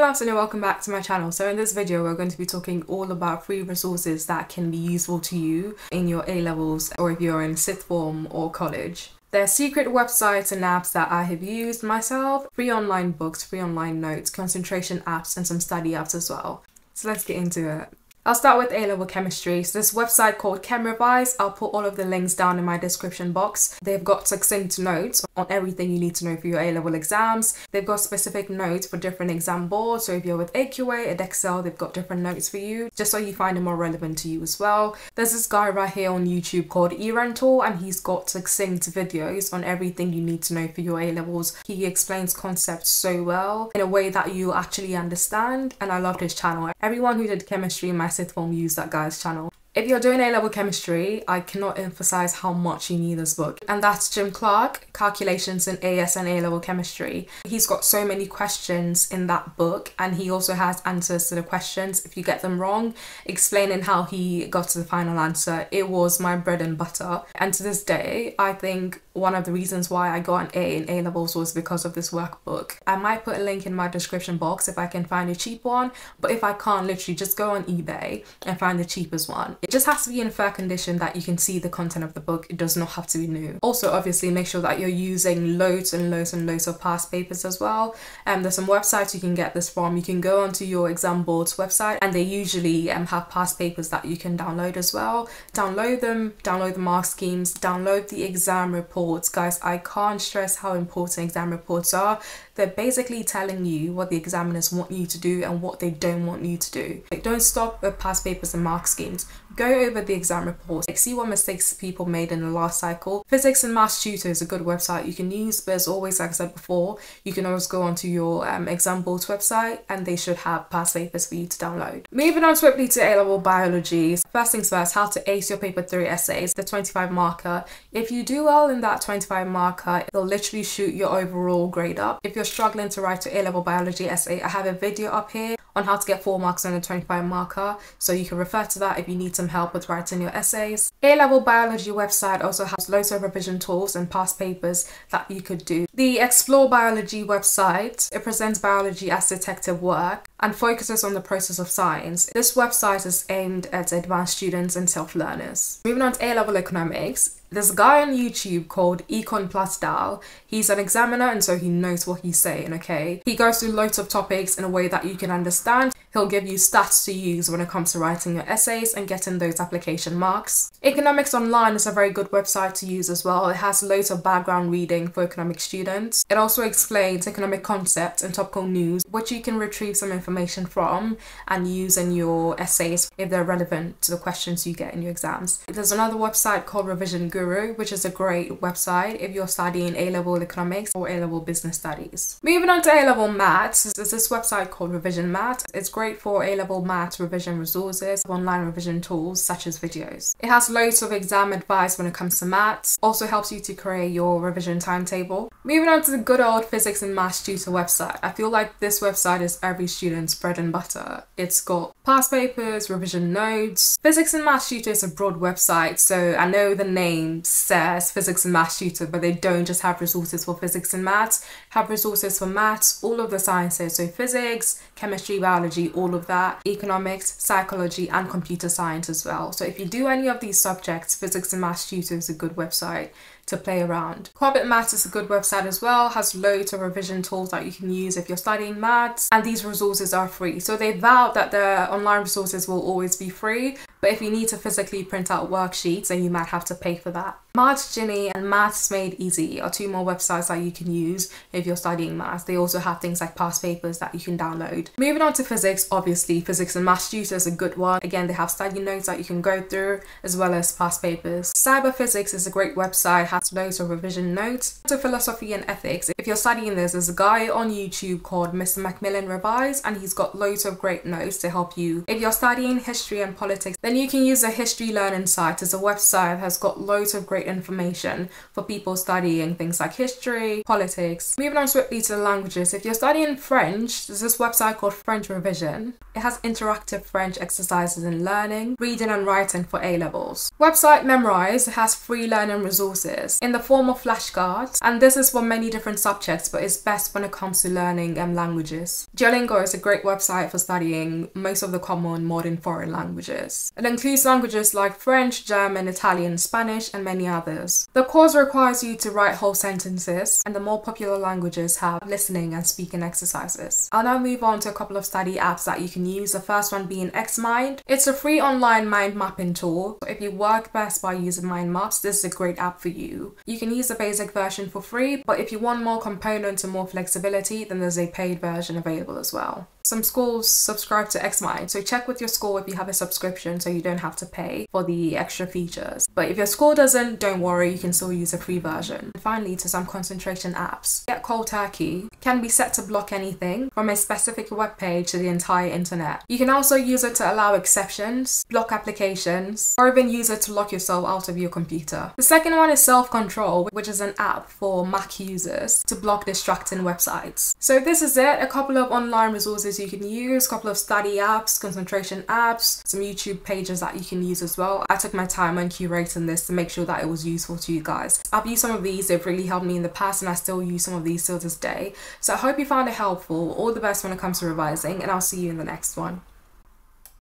loves and welcome back to my channel. So in this video we're going to be talking all about free resources that can be useful to you in your A-levels or if you're in sixth form or college. There are secret websites and apps that I have used myself, free online books, free online notes, concentration apps and some study apps as well. So let's get into it. I'll start with A-level chemistry. So this website called ChemRevise, I'll put all of the links down in my description box. They've got succinct notes on everything you need to know for your A-level exams. They've got specific notes for different exam boards. So if you're with AQA, Edexcel, they've got different notes for you, just so you find them more relevant to you as well. There's this guy right here on YouTube called E-Rintoul, and he's got succinct videos on everything you need to know for your A-levels. He explains concepts so well in a way that you actually understand, and I loved his channel. Everyone who did chemistry in my sixth form use that guy's channel. If you're doing A-level chemistry, I cannot emphasize how much you need this book. And that's Jim Clark, Calculations in AS and A-level chemistry. He's got so many questions in that book and he also has answers to the questions if you get them wrong, explaining how he got to the final answer. It was my bread and butter. And to this day, I think one of the reasons why I got an A in A-levels was because of this workbook. I might put a link in my description box if I can find a cheap one, but if I can't, literally just go on eBay and find the cheapest one. It just has to be in fair condition that you can see the content of the book. It does not have to be new. Also, obviously, make sure that you're using loads and loads and loads of past papers as well. And um, there's some websites you can get this from. You can go onto your exam board's website and they usually um, have past papers that you can download as well. Download them, download the mark schemes, download the exam reports. Guys, I can't stress how important exam reports are. They're basically telling you what the examiners want you to do and what they don't want you to do. Like, don't stop with past papers and mark schemes go over the exam reports, like see what mistakes people made in the last cycle. Physics and Maths Tutor is a good website you can use, but as always, like I said before, you can always go onto your um, exam board's website and they should have past papers for you to download. Moving on swiftly to A-level biology. First things first, how to ace your paper 3 essays, the 25 marker. If you do well in that 25 marker, it'll literally shoot your overall grade up. If you're struggling to write your A-level biology essay, I have a video up here on how to get 4 marks on a 25 marker, so you can refer to that if you need some help with writing your essays. A-level biology website also has loads of revision tools and past papers that you could do. The Explore Biology website, it presents biology as detective work and focuses on the process of science. This website is aimed at advanced students and self-learners. Moving on to A-level economics, there's a guy on YouTube called EconplusDal. He's an examiner and so he knows what he's saying, okay? He goes through loads of topics in a way that you can understand understand He'll give you stats to use when it comes to writing your essays and getting those application marks. Economics Online is a very good website to use as well. It has loads of background reading for economic students. It also explains economic concepts and topical news, which you can retrieve some information from and use in your essays if they're relevant to the questions you get in your exams. There's another website called Revision Guru, which is a great website if you're studying A-level economics or A-level business studies. Moving on to A-level maths, there's this website called Revision Maths. It's great for A-level maths revision resources, online revision tools such as videos. It has loads of exam advice when it comes to maths, also helps you to create your revision timetable. Moving on to the good old physics and maths tutor website. I feel like this website is every student's bread and butter. It's got past papers, revision notes. Physics and maths tutor is a broad website, so I know the name says physics and maths tutor, but they don't just have resources for physics and maths, have resources for maths, all of the sciences, so physics, chemistry, biology, all of that, economics, psychology, and computer science as well. So if you do any of these subjects, Physics and Maths Tutor is a good website to play around. Corbett Maths is a good website as well, has loads of revision tools that you can use if you're studying maths, and these resources are free. So they vow that their online resources will always be free, but if you need to physically print out worksheets, then you might have to pay for that. Maths Genie and Maths Made Easy are two more websites that you can use if you're studying maths. They also have things like past papers that you can download. Moving on to physics, obviously Physics and Maths Tutor is a good one. Again, they have study notes that you can go through as well as past papers. Cyber Physics is a great website, has loads of revision notes. To philosophy and ethics, if you're studying this, there's a guy on YouTube called Mr. McMillan Revise and he's got loads of great notes to help you. If you're studying history and politics, then you can use a history learning site as a website that has got loads of great information for people studying things like history, politics. Moving on swiftly to the languages, if you're studying French, there's this website called French Revision. It has interactive French exercises in learning, reading and writing for A levels. Website Memrise has free learning resources in the form of flashcards, and this is for many different subjects, but it's best when it comes to learning um, languages. Duolingo is a great website for studying most of the common modern foreign languages. It includes languages like French, German, Italian, Spanish, and many others. The course requires you to write whole sentences, and the more popular languages have listening and speaking exercises. I'll now move on to a couple of study apps that you can use. The first one being Xmind. It's a free online mind mapping tool. If you work best by using mind maps, this is a great app for you. You can use the basic version for free, but if you want more components and more flexibility, then there's a paid version available as well. Some schools subscribe to Xmind, so check with your school if you have a subscription so you don't have to pay for the extra features. But if your school doesn't, don't worry, you can still use a free version. And finally, to some concentration apps. Get Cold Turkey can be set to block anything from a specific web page to the entire internet. You can also use it to allow exceptions, block applications, or even use it to lock yourself out of your computer. The second one is Self Control, which is an app for Mac users to block distracting websites. So this is it, a couple of online resources you can use, a couple of study apps, concentration apps, some YouTube pages that you can use as well. I took my time on curating this to make sure that it was useful to you guys. I've used some of these, they've really helped me in the past and I still use some of these till this day. So I hope you found it helpful. All the best when it comes to revising and I'll see you in the next one.